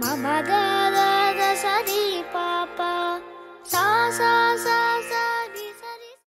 मम गा